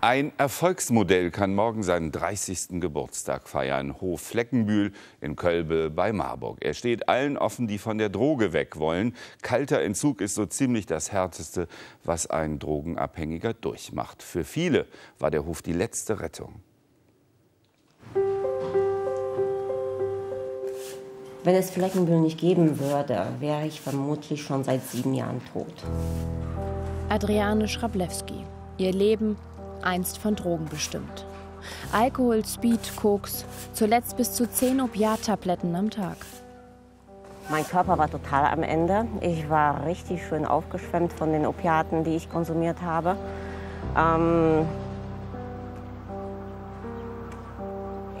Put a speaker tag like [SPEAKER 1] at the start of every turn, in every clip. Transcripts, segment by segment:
[SPEAKER 1] Ein Erfolgsmodell kann morgen seinen 30. Geburtstag feiern. Hof Fleckenbühl in Kölbe bei Marburg. Er steht allen offen, die von der Droge weg wollen. Kalter Entzug ist so ziemlich das Härteste, was ein Drogenabhängiger durchmacht. Für viele war der Hof die letzte Rettung.
[SPEAKER 2] Wenn es Fleckenbühl nicht geben würde, wäre ich vermutlich schon seit sieben Jahren tot.
[SPEAKER 3] Adriane Schrablewski. Ihr Leben einst von Drogen bestimmt. Alkohol, Speed, Koks, zuletzt bis zu zehn Opiattabletten am Tag.
[SPEAKER 2] Mein Körper war total am Ende. Ich war richtig schön aufgeschwemmt von den Opiaten, die ich konsumiert habe. Ähm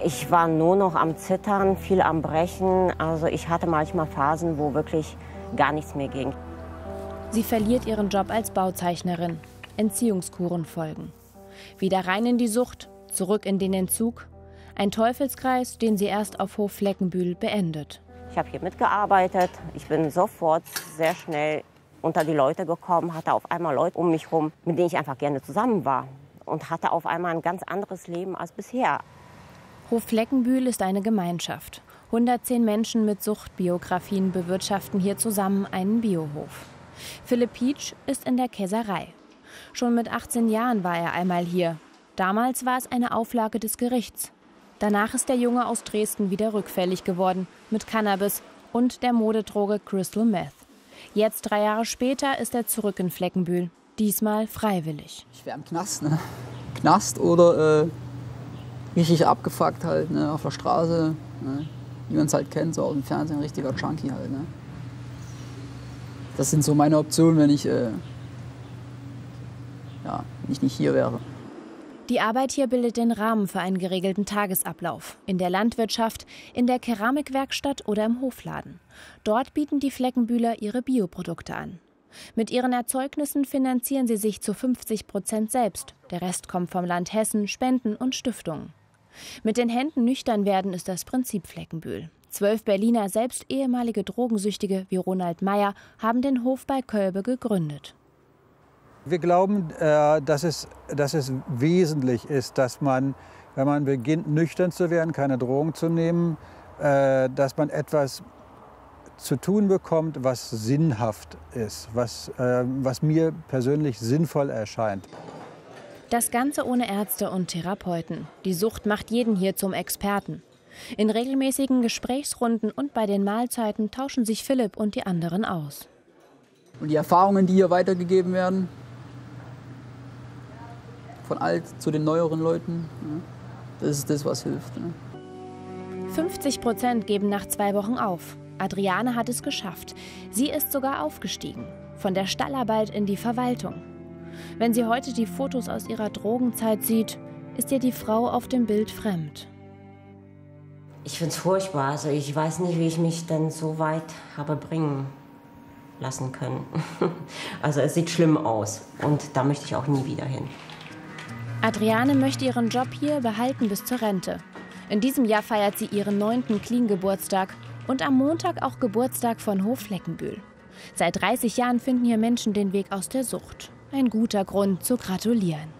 [SPEAKER 2] ich war nur noch am Zittern, viel am Brechen. Also ich hatte manchmal Phasen, wo wirklich gar nichts mehr ging.
[SPEAKER 3] Sie verliert ihren Job als Bauzeichnerin. Entziehungskuren folgen. Wieder rein in die Sucht, zurück in den Entzug. Ein Teufelskreis, den sie erst auf Hof Fleckenbühl beendet.
[SPEAKER 2] Ich habe hier mitgearbeitet. Ich bin sofort sehr schnell unter die Leute gekommen, hatte auf einmal Leute um mich herum, mit denen ich einfach gerne zusammen war. Und hatte auf einmal ein ganz anderes Leben als bisher.
[SPEAKER 3] Hof Fleckenbühl ist eine Gemeinschaft. 110 Menschen mit Suchtbiografien bewirtschaften hier zusammen einen Biohof. Philipp Pietsch ist in der Käserei. Schon mit 18 Jahren war er einmal hier. Damals war es eine Auflage des Gerichts. Danach ist der Junge aus Dresden wieder rückfällig geworden mit Cannabis und der Modedroge Crystal Meth. Jetzt, drei Jahre später, ist er zurück in Fleckenbühl. Diesmal freiwillig.
[SPEAKER 4] Ich wäre im Knast, ne? Knast oder äh, richtig abgefuckt halt, ne? Auf der Straße, ne? Wie man es halt kennt, so aus dem Fernsehen, richtiger Junkie halt, ne? Das sind so meine Optionen, wenn ich äh, ja, wenn ich nicht hier wäre.
[SPEAKER 3] Die Arbeit hier bildet den Rahmen für einen geregelten Tagesablauf. In der Landwirtschaft, in der Keramikwerkstatt oder im Hofladen. Dort bieten die Fleckenbühler ihre Bioprodukte an. Mit ihren Erzeugnissen finanzieren sie sich zu 50 Prozent selbst. Der Rest kommt vom Land Hessen, Spenden und Stiftungen. Mit den Händen nüchtern werden ist das Prinzip Fleckenbühl. Zwölf Berliner, selbst ehemalige Drogensüchtige wie Ronald Meyer, haben den Hof bei Kölbe gegründet.
[SPEAKER 5] Wir glauben, äh, dass es, dass es wesentlich ist, dass man, wenn man beginnt, nüchtern zu werden, keine Drogen zu nehmen, äh, dass man etwas zu tun bekommt, was sinnhaft ist, was, äh, was mir persönlich sinnvoll erscheint.
[SPEAKER 3] Das Ganze ohne Ärzte und Therapeuten. Die Sucht macht jeden hier zum Experten. In regelmäßigen Gesprächsrunden und bei den Mahlzeiten tauschen sich Philipp und die anderen aus.
[SPEAKER 4] Und die Erfahrungen, die hier weitergegeben werden, von alt zu den neueren Leuten. Das ist das, was hilft.
[SPEAKER 3] 50 Prozent geben nach zwei Wochen auf. Adriane hat es geschafft. Sie ist sogar aufgestiegen. Von der Stallarbeit in die Verwaltung. Wenn sie heute die Fotos aus ihrer Drogenzeit sieht, ist ihr die Frau auf dem Bild fremd.
[SPEAKER 2] Ich finde es furchtbar. Also ich weiß nicht, wie ich mich denn so weit habe bringen lassen können. Also es sieht schlimm aus und da möchte ich auch nie wieder hin.
[SPEAKER 3] Adriane möchte ihren Job hier behalten bis zur Rente. In diesem Jahr feiert sie ihren neunten Clean-Geburtstag und am Montag auch Geburtstag von Hof Fleckenbühl. Seit 30 Jahren finden hier Menschen den Weg aus der Sucht. Ein guter Grund zu gratulieren.